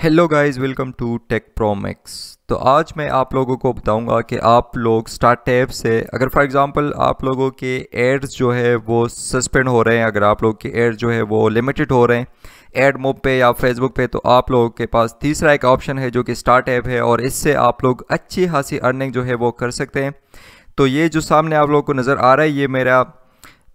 Hello guys welcome to Tech Promax तो आज मैं आप लोगों को बताऊँगा कि आप लोग स्टार्ट टैब से, अगर फॉर एग्जांपल आप लोगों के एड्स जो है वो सस्पेंड हो रहे हैं, अगर आप लोग के एड्स जो है वो लिमिटेड हो रहे हैं एड मोब पे या फेसबुक पे तो आप लोगों के पास तीसरा एक ऑप्शन है जो कि स्टार्ट ऐप है और इससे आप लोग अच्छी खासी अर्निंग जो है वो कर सकते हैं। तो ये जो सामने आप लोगों को नज़र आ रहा है, ये मेरा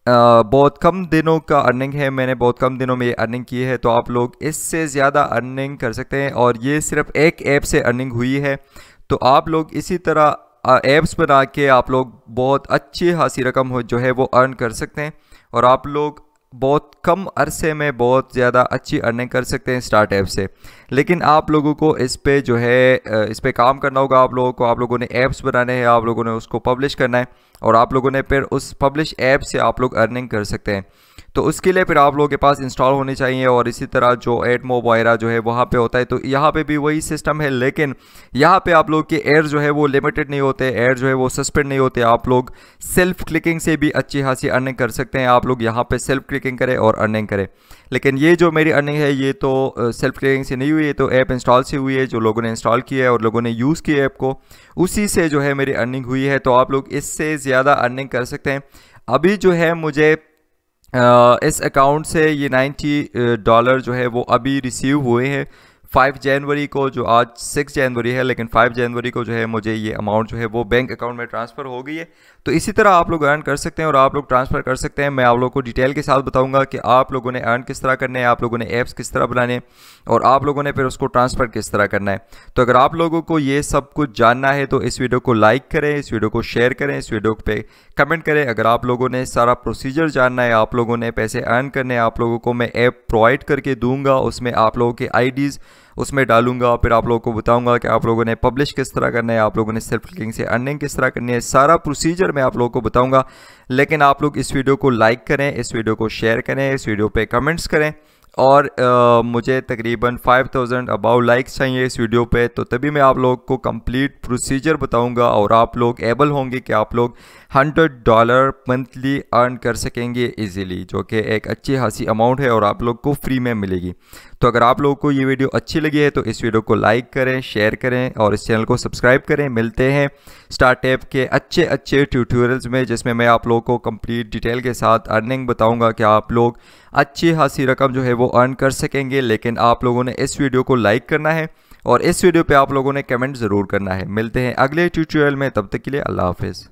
बहुत कम दिनों का अर्निंग है, मैंने बहुत कम दिनों में ये अर्निंग की है तो आप लोग इससे ज़्यादा अर्निंग कर सकते हैं और ये सिर्फ़ एक ऐप से अर्निंग हुई है। तो आप लोग इसी तरह ऐप्स बना के आप लोग बहुत अच्छी खासी रकम हो जो है वो अर्न कर सकते हैं और आप लोग बहुत कम अरसे में बहुत ज़्यादा अच्छी अर्निंग कर सकते हैं स्टार्ट ऐप से। लेकिन आप लोगों को इस पर जो है इस पर काम करना होगा। आप लोगों को, आप लोगों ने ऐप्स बनाने हैं, आप लोगों ने उसको पब्लिश करना है और आप लोगों ने फिर उस पब्लिश ऐप से आप लोग अर्निंग कर सकते हैं। तो उसके लिए फिर आप लोगों के पास इंस्टॉल होनी चाहिए और इसी तरह जो एडमो वगैरह जो है वहाँ पे होता है तो यहाँ पे भी वही सिस्टम है, लेकिन यहाँ पे आप लोग के एयर जो है वो लिमिटेड नहीं होते एयर जो है वो सस्पेंड नहीं होते। आप लोग सेल्फ क्लिकिंग से भी अच्छी खासी अर्निंग कर सकते हैं। आप लोग यहाँ पर सेल्फ क्लिकिंग करें और अर्निंग करें। लेकिन ये जो मेरी अर्निंग है, ये तो सेल्फ क्लिकिंग से नहीं हुई है तो ऐप इंस्टॉल से हुई है, जो लोगों ने इंस्टॉल किया है और लोगों ने यूज़ किया ऐप को, उसी से जो है मेरी अर्निंग हुई है। तो आप लोग इससे ज़्यादा अर्निंग कर सकते हैं। अभी जो है मुझे इस अकाउंट से ये 90 डॉलर जो है वो अभी रिसीव हुए हैं। फाइव जनवरी को जो आज सिक्स जनवरी है, लेकिन फाइव जनवरी को जो है मुझे ये अमाउंट जो है वो बैंक अकाउंट में ट्रांसफ़र हो गई है। तो इसी तरह आप लोग अर्न कर सकते हैं और आप लोग ट्रांसफ़र कर सकते हैं। मैं आप लोगों को डिटेल के साथ बताऊँगा कि आप लोगों ने अर्न किस तरह करने हैं, आप लोगों ने ऐप्स किस तरह बनाने और आप लोगों ने फिर उसको ट्रांसफ़र किस तरह करना है। तो अगर आप लोगों को ये सब कुछ जानना है तो इस वीडियो को लाइक करें, इस वीडियो को शेयर करें, इस वीडियो पर कमेंट करें। अगर आप लोगों ने सारा प्रोसीजर जानना है, आप लोगों ने पैसे अर्न करने हैं, आप लोगों को मैं ऐप प्रोवाइड करके दूँगा, उसमें आप लोगों के आईडीज़ उसमें डालूँगा, फिर आप लोगों को बताऊँगा कि आप लोगों ने पब्लिश किस तरह करना है, आप लोगों ने सेल्फ क्लिकिंग से अर्निंग किस तरह करनी है, सारा प्रोसीजर मैं आप लोगों को बताऊँगा। लेकिन आप लोग इस वीडियो को लाइक करें, इस वीडियो को शेयर करें, इस वीडियो पर कमेंट्स करें। और आ, मुझे तकरीबन 5000 अबाउ लाइक्स चाहिए इस वीडियो पे तो तभी मैं आप लोग को कंप्लीट प्रोसीजर बताऊँगा और आप लोग एबल होंगे कि आप लोग 100 डॉलर मंथली अर्न कर सकेंगे इजीली जो कि एक अच्छी खासी अमाउंट है और आप लोग को फ्री में मिलेगी। तो अगर आप लोगों को ये वीडियो अच्छी लगी है तो इस वीडियो को लाइक करें शेयर करें और इस चैनल को सब्सक्राइब करें। मिलते हैं स्टार्टअप के अच्छे अच्छे ट्यूटोरियल्स में जिसमें मैं आप लोगों को कंप्लीट डिटेल के साथ अर्निंग बताऊँगा कि आप लोग अच्छी खासी रकम जो है वो अर्न कर सकेंगे, लेकिन आप लोगों ने इस वीडियो को लाइक करना है और इस वीडियो पे आप लोगों ने कमेंट ज़रूर करना है। मिलते हैं अगले ट्यूटोरियल में, तब तक के लिए अल्लाह हाफिज़।